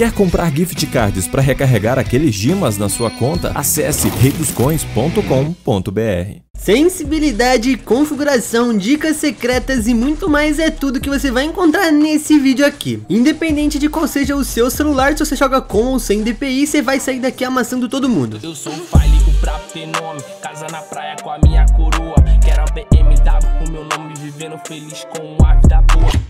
Quer comprar gift cards para recarregar aqueles gimas na sua conta? Acesse reidoscoins.com.br. Sensibilidade, configuração, dicas secretas e muito mais é tudo que você vai encontrar nesse vídeo aqui. Independente de qual seja o seu celular, se você joga com ou sem DPI, você vai sair daqui amassando todo mundo. Eu sou o File, o prato tem nome, casa na praia com a minha coroa, quero a BMW com meu nome, vivendo feliz com a vida boa.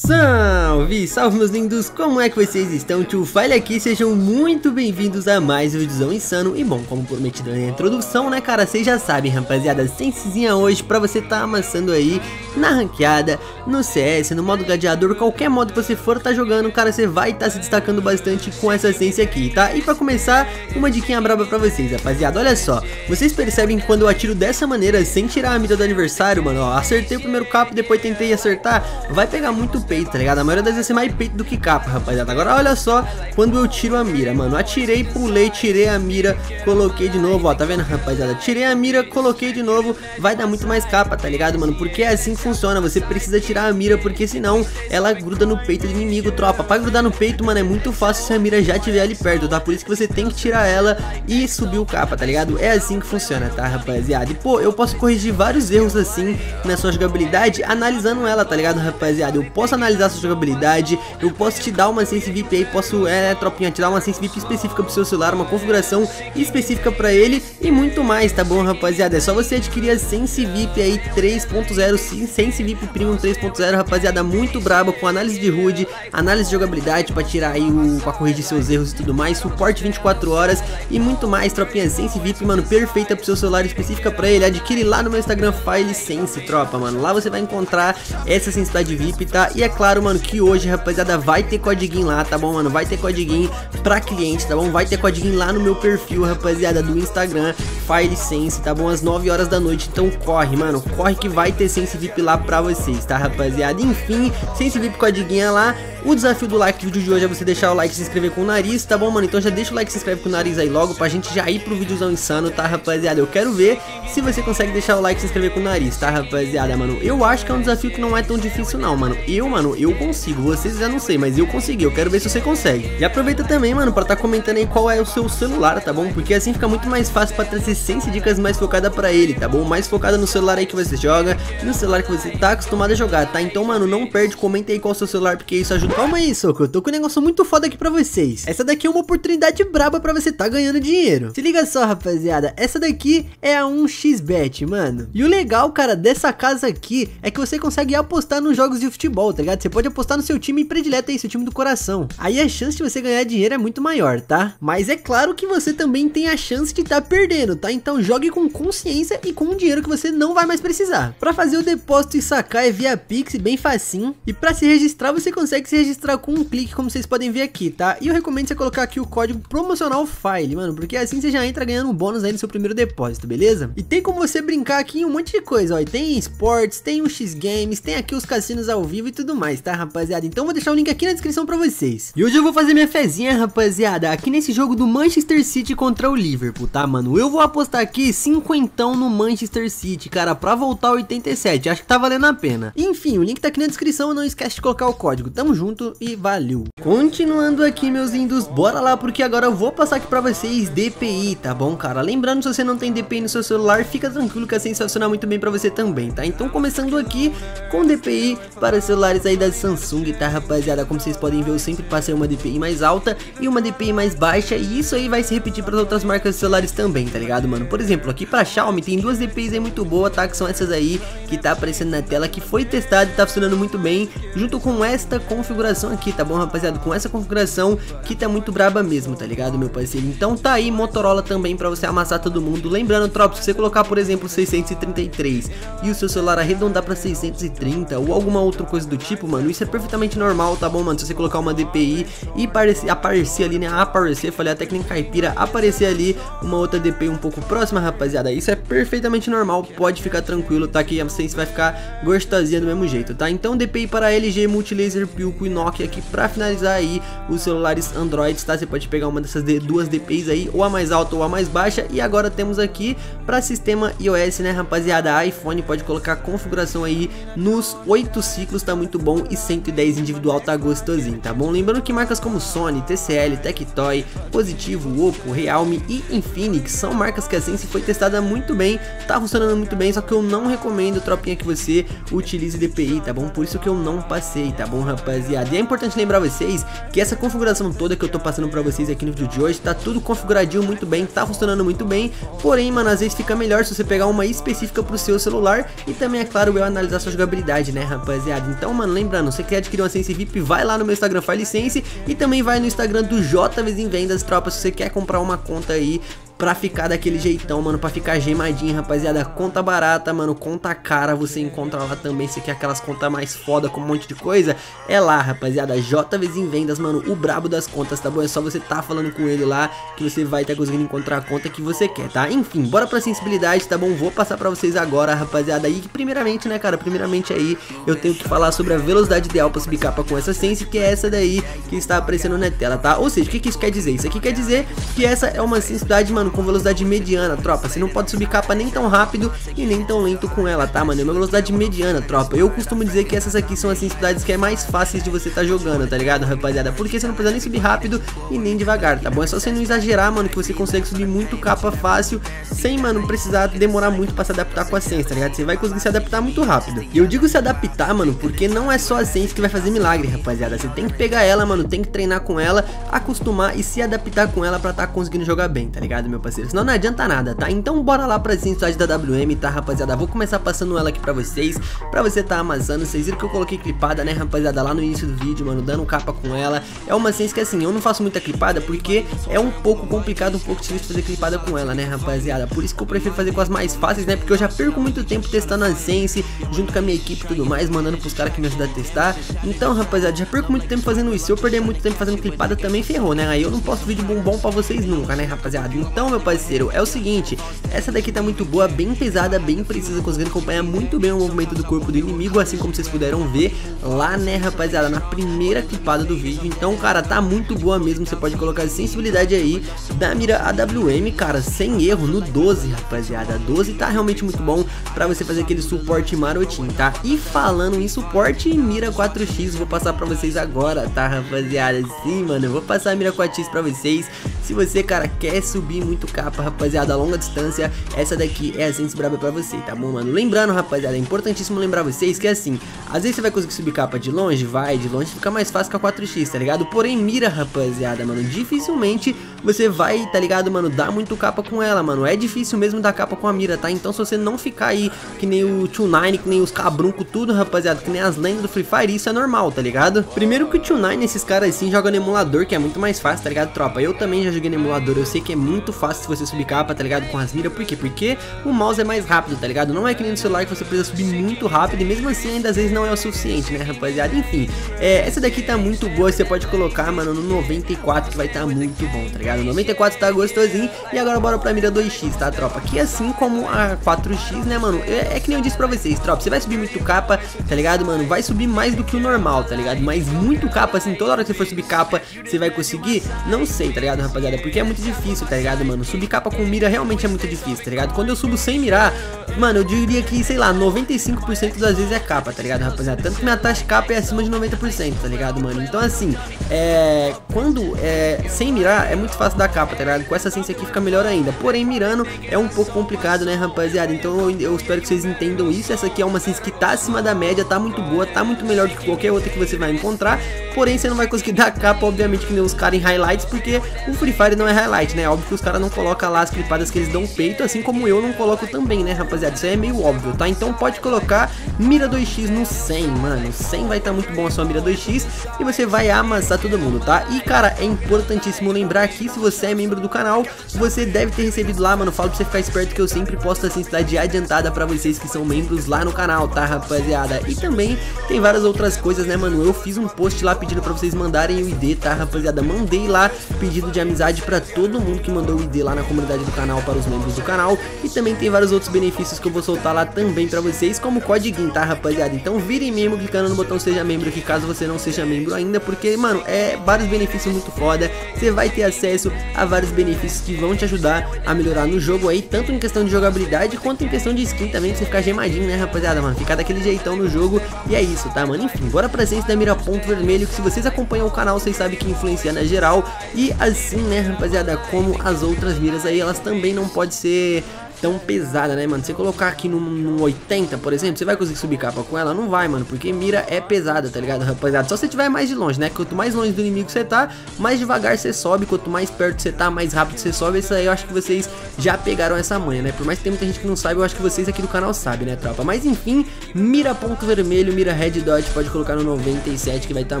Salve, salve meus lindos, como é que vocês estão? Tio File aqui, sejam muito bem-vindos a mais um vídeozão insano E bom, como prometido na introdução, né cara, vocês já sabem rapaziada, sensezinha hoje pra você tá amassando aí na ranqueada, no CS, no modo gladiador, qualquer modo que você for tá jogando, cara, você vai tá se destacando bastante com essa sense aqui, tá? E pra começar, uma diquinha braba pra vocês, rapaziada, olha só Vocês percebem que quando eu atiro dessa maneira, sem tirar a mira do adversário, mano, ó, acertei o primeiro capo, depois tentei acertar, vai pegar muito peito, tá ligado? A maioria das vezes é mais peito do que capa, rapaziada. Agora olha só quando eu tiro a mira, mano. Atirei, pulei, tirei a mira, coloquei de novo, ó. Tá vendo, rapaziada? Tirei a mira, coloquei de novo. Vai dar muito mais capa, tá ligado, mano? Porque é assim que funciona. Você precisa tirar a mira, porque senão ela gruda no peito do inimigo, tropa. Pra grudar no peito, mano, é muito fácil se a mira já estiver ali perto, tá? Por isso que você tem que tirar ela e subir o capa, tá ligado? É assim que funciona, tá, rapaziada? E, pô, eu posso corrigir vários erros assim na sua jogabilidade analisando ela, tá ligado, rapaziada? Eu posso analisar sua jogabilidade, eu posso te dar uma sense VIP aí, posso, é, tropinha, te dar uma sense VIP específica pro seu celular, uma configuração específica pra ele e muito mais, tá bom, rapaziada? É só você adquirir a sense VIP aí 3.0, sense VIP Premium 3.0, rapaziada, muito braba, com análise de HUD, análise de jogabilidade pra tirar aí o, pra corrigir seus erros e tudo mais, suporte 24 horas e muito mais, tropinha, sense VIP, mano, perfeita pro seu celular, específica pra ele, adquire lá no meu Instagram, File Sense, tropa, mano, lá você vai encontrar essa sensibilidade VIP, tá? E é claro, mano, que hoje, rapaziada, vai ter codiguinho lá, tá bom, mano? Vai ter codiguinho pra cliente, tá bom? Vai ter codiguinho lá no meu perfil, rapaziada, do Instagram, FileSense, tá bom? Às 9 horas da noite, então corre, mano, corre que vai ter Sense VIP lá pra vocês, tá, rapaziada? Enfim, Sense VIP codiguinha lá, o desafio do like do vídeo de hoje é você deixar o like e se inscrever com o nariz, tá bom, mano? Então já deixa o like e se inscreve com o nariz aí logo pra gente já ir pro videozão insano, tá, rapaziada? Eu quero ver se você consegue deixar o like e se inscrever com o nariz, tá, rapaziada, mano? Eu acho que é um desafio que não é tão difícil não, mano. Eu, mano, eu consigo, vocês já não sei, mas eu consegui, eu quero ver se você consegue. E aproveita também, mano, pra tá comentando aí qual é o seu celular, tá bom? Porque assim fica muito mais fácil pra trazer 100 dicas mais focada pra ele, tá bom? Mais focada no celular aí que você joga, no celular que você tá acostumado a jogar, tá? Então, mano, não perde, comenta aí qual é o seu celular, porque isso ajuda. Calma aí, Soco, eu tô com um negócio muito foda aqui pra vocês. Essa daqui é uma oportunidade braba pra você tá ganhando dinheiro. Se liga só, rapaziada, essa daqui é a 1xBet, mano. E o legal, cara, dessa casa aqui é que você consegue apostar nos jogos de futebol, tá ligado? Você pode apostar no seu time predileto aí, seu time do coração. Aí a chance de você ganhar dinheiro é muito maior, tá? Mas é claro que você também tem a chance de tá perdendo, tá? Então jogue com consciência e com um dinheiro que você não vai mais precisar. Para fazer o depósito e sacar é via Pix, bem facinho. E para se registrar, você consegue se registrar com um clique, como vocês podem ver aqui, tá? E eu recomendo você colocar aqui o código promocional FILE, mano, porque assim você já entra ganhando um bônus aí no seu primeiro depósito, beleza? E tem como você brincar aqui em um monte de coisa, ó. E tem esportes, tem o X Games, tem aqui os cassinos ao vivo e tudo mais, tá, rapaziada? Então vou deixar o link aqui na descrição pra vocês. E hoje eu vou fazer minha fezinha, rapaziada, aqui nesse jogo do Manchester City contra o Liverpool, tá, mano? Eu vou apostar aqui cinquentão no Manchester City, cara, pra voltar 87. Acho que tá valendo a pena. Enfim, o link tá aqui na descrição, não esquece de colocar o código. Tamo junto e valeu. Continuando aqui, meus lindos, bora lá, porque agora eu vou passar aqui pra vocês DPI, tá bom, cara? Lembrando, se você não tem DPI no seu celular, fica tranquilo que é sensacional muito bem pra você também, tá? Então, começando aqui com DPI para celulares aí da Samsung, tá, rapaziada? Como vocês podem ver, eu sempre passei uma DPI mais alta e uma DPI mais baixa, e isso aí vai se repetir para outras marcas de celulares também, tá ligado, mano? Por exemplo, aqui pra Xiaomi tem duas DPIs aí muito boas, tá? Que são essas aí que tá aparecendo na tela, que foi testada e tá funcionando muito bem, junto com esta configuração aqui, tá bom, rapaziada? Com essa configuração que tá muito braba mesmo, tá ligado, meu parceiro? Então tá aí Motorola também pra você amassar todo mundo. Lembrando, tropa, se você colocar, por exemplo, 633 e o seu celular arredondar pra 630 ou alguma outra coisa do tipo, mano, isso é perfeitamente normal, tá bom, mano? Se você colocar uma DPI e aparecer, aparecer ali, né? Aparecer, falei que nem caipira, aparecer ali uma outra DPI um pouco próxima, rapaziada. Isso é perfeitamente normal, pode ficar tranquilo, tá? Que a sense vai ficar gostosinha do mesmo jeito, tá? Então DPI para LG Multilaser Pilco Nokia aqui pra finalizar aí os celulares Android, tá? Você pode pegar uma dessas duas DPIs aí, ou a mais alta ou a mais baixa. E agora temos aqui para sistema iOS, né, rapaziada? iPhone pode colocar a configuração aí nos 8 ciclos, tá muito bom. E 110 individual tá gostosinho, tá bom? Lembrando que marcas como Sony, TCL, Tectoy, Positivo, Oppo, Realme e Infinix são marcas que a Sense foi testada muito bem, tá funcionando muito bem, só que eu não recomendo, tropinha, que você utilize DPI, tá bom? Por isso que eu não passei, tá bom, rapaziada? E é importante lembrar vocês que essa configuração toda que eu tô passando pra vocês aqui no vídeo de hoje, tá tudo configuradinho muito bem, tá funcionando muito bem, porém, mano, às vezes fica melhor se você pegar uma específica pro seu celular e também, é claro, eu analisar sua jogabilidade, né, rapaziada? Então, mano, lembrando, você quer adquirir uma Sense VIP, vai lá no meu Instagram, faz licença e também vai no Instagram do em Vendas, tropa, se você quer comprar uma conta aí pra ficar daquele jeitão, mano, pra ficar gemadinho, rapaziada. Conta barata, mano, conta cara, você encontra lá também. Se quer aquelas contas mais foda com um monte de coisa, é lá, rapaziada. JVs em vendas, mano, o brabo das contas, tá bom? É só você tá falando com ele lá que você vai tá conseguindo encontrar a conta que você quer, tá? Enfim, bora pra sensibilidade, tá bom? Vou passar pra vocês agora, rapaziada. E primeiramente, né, cara, primeiramente aí eu tenho que falar sobre a velocidade ideal pra subir capa com essa Sense, que é essa daí que está aparecendo na tela, tá? Ou seja, o que, que isso quer dizer? Isso aqui quer dizer que essa é uma sensibilidade, mano, mano, com velocidade mediana, tropa. Você não pode subir capa nem tão rápido e nem tão lento com ela, tá, mano? É uma velocidade mediana, tropa. Eu costumo dizer que essas aqui são as sensibilidades que é mais fáceis de você tá jogando, tá ligado, rapaziada? Porque você não precisa nem subir rápido e nem devagar, tá bom? É só você não exagerar, mano, que você consegue subir muito capa fácil sem, mano, precisar demorar muito pra se adaptar com a Sense, tá ligado? Você vai conseguir se adaptar muito rápido. E eu digo se adaptar, mano, porque não é só a Sense que vai fazer milagre, rapaziada. Você tem que pegar ela, mano, tem que treinar com ela, acostumar e se adaptar com ela pra tá conseguindo jogar bem, tá ligado, meu parceiro? Senão não adianta nada, tá? Então bora lá pra identidade da WM, tá, rapaziada? Vou começar passando ela aqui pra vocês, pra você tá amassando. Vocês viram que eu coloquei clipada, né, rapaziada? Lá no início do vídeo, mano, dando capa com ela. É uma sense que, assim, eu não faço muita clipada porque é um pouco complicado, um pouco difícil fazer clipada com ela, né, rapaziada? Por isso que eu prefiro fazer com as mais fáceis, né? Porque eu já perco muito tempo testando a sense, junto com a minha equipe e tudo mais, mandando pros caras que me ajudam a testar. Então, rapaziada, já perco muito tempo fazendo isso. Se eu perder muito tempo fazendo clipada, também ferrou, né? Aí eu não posto vídeo bom bom pra vocês nunca, né, rapaziada? Então, meu parceiro, é o seguinte, essa daqui tá muito boa, bem pesada, bem precisa, conseguindo acompanhar muito bem o movimento do corpo do inimigo, assim como vocês puderam ver lá, né, rapaziada, na primeira clipada do vídeo. Então, cara, tá muito boa mesmo, você pode colocar sensibilidade aí da mira AWM, cara, sem erro, no 12, rapaziada. 12 tá realmente muito bom pra você fazer aquele suporte marotinho, tá? E falando em suporte, mira 4x, vou passar pra vocês agora, tá, rapaziada? Sim, mano, eu vou passar a mira 4x pra vocês. Se você, cara, quer subir muito capa, rapaziada, a longa distância, essa daqui é a Sense braba pra você, tá bom, mano? Lembrando, rapaziada, é importantíssimo lembrar vocês que, assim, às vezes você vai conseguir subir capa de longe, vai, de longe fica mais fácil com a 4x, tá ligado? Porém, mira, rapaziada, mano, dificilmente você vai, tá ligado, mano, dar muito capa com ela, mano. É difícil mesmo dar capa com a mira, tá? Então, se você não ficar aí que nem o 29, que nem os cabrunco, tudo, rapaziada, que nem as lendas do Free Fire, isso é normal, tá ligado? Primeiro que o 29, esses caras assim, jogam no emulador, que é muito mais fácil, tá ligado, tropa? Eu também já joguei no emulador, eu sei que é muito fácil se você subir capa, tá ligado? Com as por quê? Porque o mouse é mais rápido, tá ligado? Não é que nem no celular que você precisa subir muito rápido e mesmo assim ainda às vezes não é o suficiente, né, rapaziada? Enfim, é, essa daqui tá muito boa, você pode colocar, mano, no 94 que vai tá muito bom, tá ligado? O 94 tá gostosinho e agora bora pra mira 2x, tá, tropa? Que assim como a 4x, né, mano? É, é que nem eu disse pra vocês, tropa, você vai subir muito capa, tá ligado, mano? Vai subir mais do que o normal, tá ligado? Mas muito capa, assim, toda hora que você for subir capa, você vai conseguir? Não sei, tá ligado, rapaziada? Porque é muito difícil, tá ligado, mano? Subir capa com mira realmente é muito difícil, tá ligado? Quando eu subo sem mirar, mano, eu diria que, sei lá, 95% das vezes é capa, tá ligado, rapaziada? Tanto que minha taxa capa é acima de 90%, tá ligado, mano? Então, assim, é... Quando é sem mirar, é muito fácil dar capa, tá ligado? Com essa ciência aqui fica melhor ainda. Porém, mirando é um pouco complicado, né, rapaziada? Então, eu, eu espero que vocês entendam isso. Essa aqui é uma ciência que tá acima da média, tá muito boa, tá muito melhor do que qualquer outra que você vai encontrar. Porém, você não vai conseguir dar capa, obviamente, que nem os caras em highlights, porque o Free Fire não é highlight, né? Óbvio que os caras não colocam lá as clipadas que eles dão peito, assim como eu não coloco também, né, rapaziada? Isso aí é meio óbvio, tá? Então pode colocar mira 2x no 100, mano. 100 vai estar tá muito bom a sua mira 2x e você vai amassar todo mundo, tá? E, cara, é importantíssimo lembrar que se você é membro do canal, você deve ter recebido lá, mano. Falo pra você ficar esperto que eu sempre posto assim, cidade adiantada pra vocês que são membros lá no canal, tá, rapaziada? E também tem várias outras coisas, né, mano? Eu fiz um post lá pedindo pra vocês mandarem o ID, tá, rapaziada? Mandei lá pedido de amizade pra todo mundo que mandou o Lá na comunidade do canal para os membros do canal. E também tem vários outros benefícios que eu vou soltar lá também pra vocês, como código, tá rapaziada? Então virem membro clicando no botão seja membro aqui caso você não seja membro ainda, porque, mano, é vários benefícios muito foda. Você vai ter acesso a vários benefícios que vão te ajudar a melhorar no jogo aí, tanto em questão de jogabilidade quanto em questão de skin também, pra você ficar gemadinho, né, rapaziada, mano? Ficar daquele jeitão no jogo. E é isso, tá, mano? Enfim, bora pra ciência da mira ponto vermelho, que se vocês acompanham o canal, vocês sabem que influencia na geral. E assim, né, rapaziada, como as outras miras aí, elas também não podem ser tão pesada, né, mano? Você colocar aqui no, no 80, por exemplo, você vai conseguir subir capa com ela? Não vai, mano, porque mira é pesada, tá ligado, rapaziada? Só se você estiver mais de longe, né? Quanto mais longe do inimigo você tá, mais devagar você sobe, quanto mais perto você tá, mais rápido você sobe. Isso aí eu acho que vocês já pegaram essa manha, né? Por mais que tem muita gente que não sabe, eu acho que vocês aqui do canal sabem, né, tropa? Mas enfim, mira ponto vermelho, mira red dot, pode colocar no 97 que vai estar tá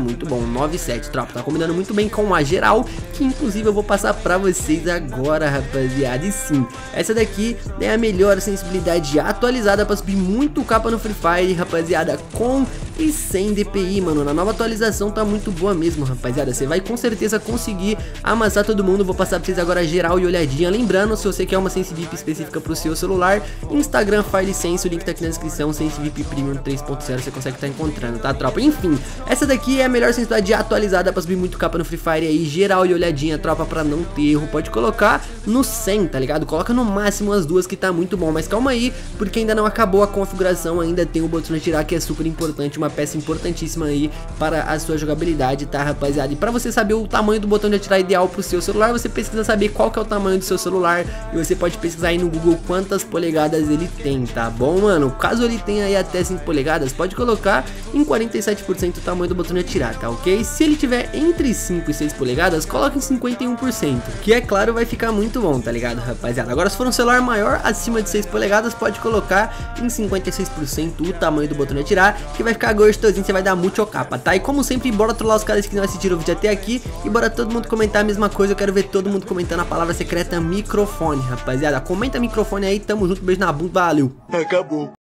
muito bom. 97, tropa, tá combinando muito bem com a geral, que inclusive eu vou passar pra vocês agora, rapaziada. E sim, essa daqui é a melhor sensibilidade atualizada para subir muito capa no Free Fire, rapaziada, com e sem DPI, mano. Na nova atualização tá muito boa mesmo, rapaziada. Você vai com certeza conseguir amassar todo mundo. Vou passar pra vocês agora geral e olhadinha. Lembrando, se você quer uma SenseVip específica pro seu celular, Instagram File Sense, o link tá aqui na descrição. SenseVip Premium 3.0 você consegue estar tá encontrando, tá, tropa? Enfim, essa daqui é a melhor sensibilidade atualizada pra subir muito capa no Free Fire aí. Geral e olhadinha, tropa, pra não ter erro. Pode colocar no 100, tá ligado? Coloca no máximo as duas que tá muito bom. Mas calma aí, porque ainda não acabou a configuração. Ainda tem o botão de tirar que é super importante. Uma uma peça importantíssima aí para a sua jogabilidade, tá rapaziada? E para você saber o tamanho do botão de atirar ideal pro seu celular, você precisa saber qual que é o tamanho do seu celular e você pode pesquisar aí no Google quantas polegadas ele tem, tá bom, mano? Caso ele tenha aí até 5 polegadas, pode colocar em 47% o tamanho do botão de atirar, tá ok? Se ele tiver entre 5 e 6 polegadas, coloque em 51%, que é claro vai ficar muito bom, tá ligado, rapaziada? Agora se for um celular maior, acima de 6 polegadas, pode colocar em 56% o tamanho do botão de atirar, que vai ficar gostosinho, você vai dar muito capa, tá? E como sempre, bora trollar os caras que não assistiram o vídeo até aqui e bora todo mundo comentar a mesma coisa, eu quero ver todo mundo comentando a palavra secreta microfone, rapaziada. Comenta microfone aí, tamo junto, beijo na bunda, valeu. Acabou.